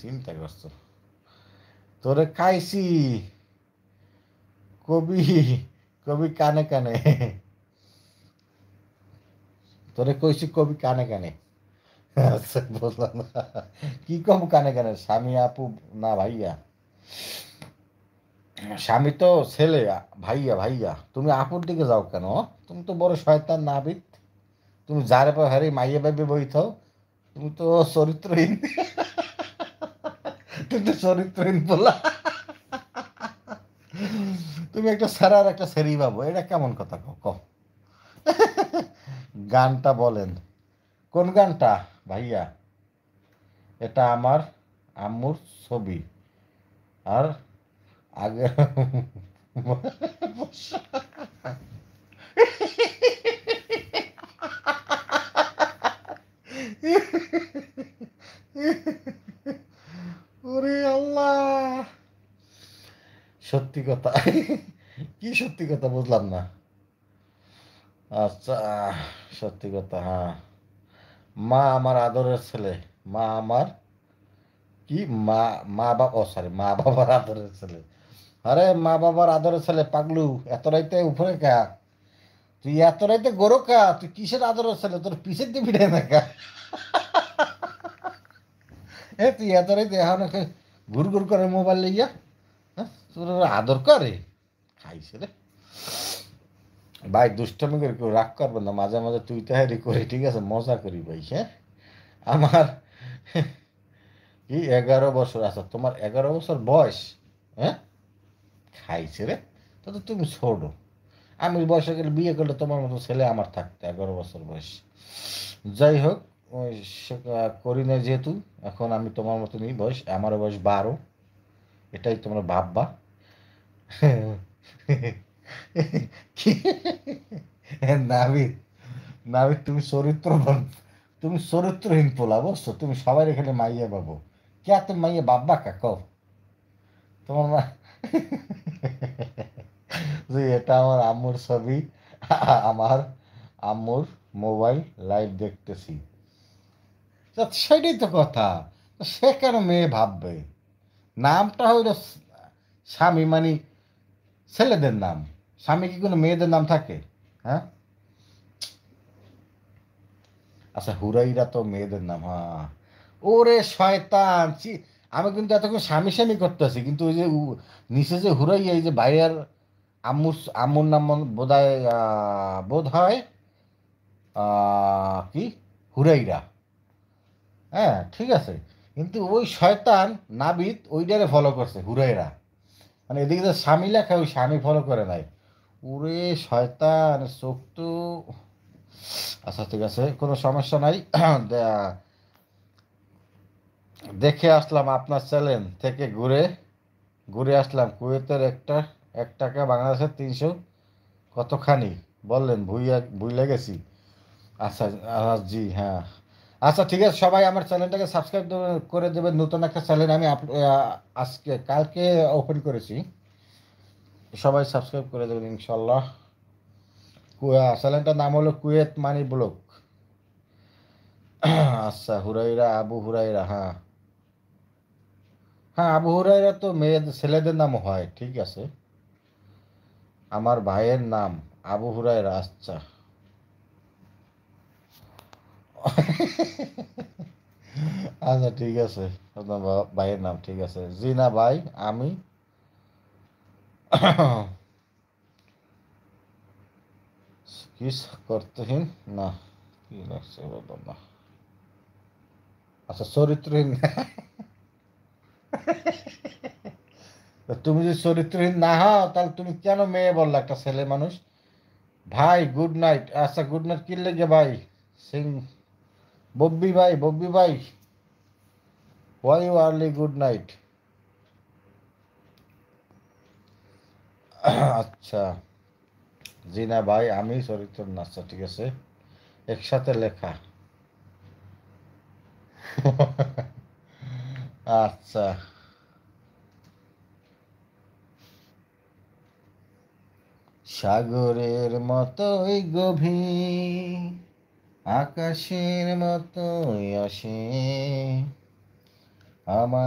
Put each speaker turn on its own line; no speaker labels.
চিন্তা করছ তোরে খাইছি। কবি কবি কানে কানে। তোরে কইছি কবি কানে কানে। আচ্ছা বললাম। কি কম কানে কানে? স্বামী, আপু, না, ভাইয়া। স্বামী তো ছেলে, ভাইয়া ভাইয়া। তুমি আপুর দিকে যাও কেন? তুমি তো বড় শয়তান নাবিদ। তুমি যারে পর হারি মাইয়া ভাবে বইথাও তুমি তো চরিত্রহীন। বলা। তুমি একটা স্যারার একটা সেরি বাবু, এটা কেমন কথা কও। গানটা বলেন। কোন গানটা, ভাইয়া? এটা আমার আম্মুর ছবি। আর আগে সত্যি কথা? কি সত্যি কথা বুঝলাম না। আচ্ছা সত্যি কথা হ্যাঁ। মা আমার আদরের ছেলে। মা আমার কি? মা মা বাবা ও সরি মা বাবার আদরের ছেলে। আরে, মা বাবার আদরের ছেলে, পাগলু, এত রাইতে উপরে কা। তুই এত রাইতে গরো কা? তুই কিসের আদরের ছেলে? তোর পিছের দিবি না কা এ, তুই এত রাইতে এখন ঘুর ঘুর করে মোবাইল লইয়া আদর করে? খাইছে রে। ভাই, দুষ্টমি করে কেউ রাগ করবে না। মাঝে মাঝে তুই তাহারি করি, ঠিক আছে? মজা করি ভাই হ্যাঁ? আমার কি এগারো বছর আচ্ছা তোমার এগারো বছর বয়স হ্যাঁ? খাইছে রে। তো তুমি ছোটো। আমি বয়সে গেলে বিয়ে করলে তোমার মতো ছেলে আমার থাকতো, এগারো বছর বয়স। যাই হোক করি না যেহেতু, এখন আমি তোমার মতনই বয়স আমার বয়স বারো। এটাই তোমরা ভাববা। নাবিদ নাবিদ, তুমি চরিত্রবান। তুমি চরিত্রহীন পোলা, বুঝছ? তুমি সবাই এখানে মাইয়া বাবু। কে তুমি মাইয়া বাব্বা কা কও তোমার মা যে এটা আমার আম্মুর ছবি। আমার আম্মুর মোবাইল লাইভ দেখতেছি। সেটাই তো কথা। সে কেন মেয়ে ভাববে? নামটা হইল স্বামী মানে ছেলেদের নাম। স্বামী কি কোনো মেয়েদের নাম থাকে? হ্যাঁ? আচ্ছা হুরাইরা তো মেয়েদের নাম হ্যাঁ ওরে শয়তান আমি কিন্তু এতক্ষণ স্বামী স্বামী করতেছি কিন্তু ওই যে নিচে যে হুরাইয়া এই যে বাইরের আম্মুর আম্মুর নাম বোধ হয় বোধ হয় কি? হুরাইরা। হ্যাঁ ঠিক আছে। কিন্তু ওই শয়তান নাবিদ ওইটারে ফলো করছে, হুরাইরা। মানে এদিকে তো স্বামী লেখা, ওই স্বামী ফলো করে নাই। ওরে শয়তান, চোখ তো আচ্ছা ঠিক আছে, কোনো সমস্যা নাই। দেখে আসলাম আপনার চ্যানেল থেকে ঘুরে। ঘুরে আসলাম, কুয়েতের একটা, এক টাকা, বাংলাদেশের তিনশো কতখানি? বললেন, ভুইয়া ভুইলে গেছি। আচ্ছা জি হ্যাঁ। আচ্ছা ঠিক আছে, সবাই আমার চ্যানেলটাকে সাবস্ক্রাইব করে দেবেন। নতুন একটা চ্যানেল আমি আজকে, কালকে ওপেন করেছি। সবাই সাবস্ক্রাইব করে দেবেন ইনশাল্লাহ চ্যানেলটার নাম হলো কুয়েত মানি ব্লক আচ্ছা হুরাইরা, আবু হুরাইরা হ্যাঁ। হ্যাঁ আবু হুরাইরা তো মেয়েদের ছেলেদের নাম হয়, ঠিক আছে। আমার ভাইয়ের নাম আবু হুরাইরা আচ্ছা। আচ্ছা ঠিক আছে। আপনার ভাইয়ের নাম, ঠিক আছে। জি না ভাই, আমি। কিস করতেহীন না, কি লাগছে বললাম না। আচ্ছা চরিত্রহীন। তুমি যদি চরিত্রহীন না হও, তাহলে তুমি কেন মেয়ে বললা একটা ছেলে মানুষ? ভাই গুড নাইট আচ্ছা গুড নাইট কি লেগে ভাই? সিং বব্বি ভাই বব্বি ভাই why you early good night আচ্ছা জি ভাই, আমি চরিত্র না আচ্ছা ঠিক আছে? একসাথে লেখা। আচ্ছা। সাগরের মতোই গভীর। আকাশের মতো আসে। আমার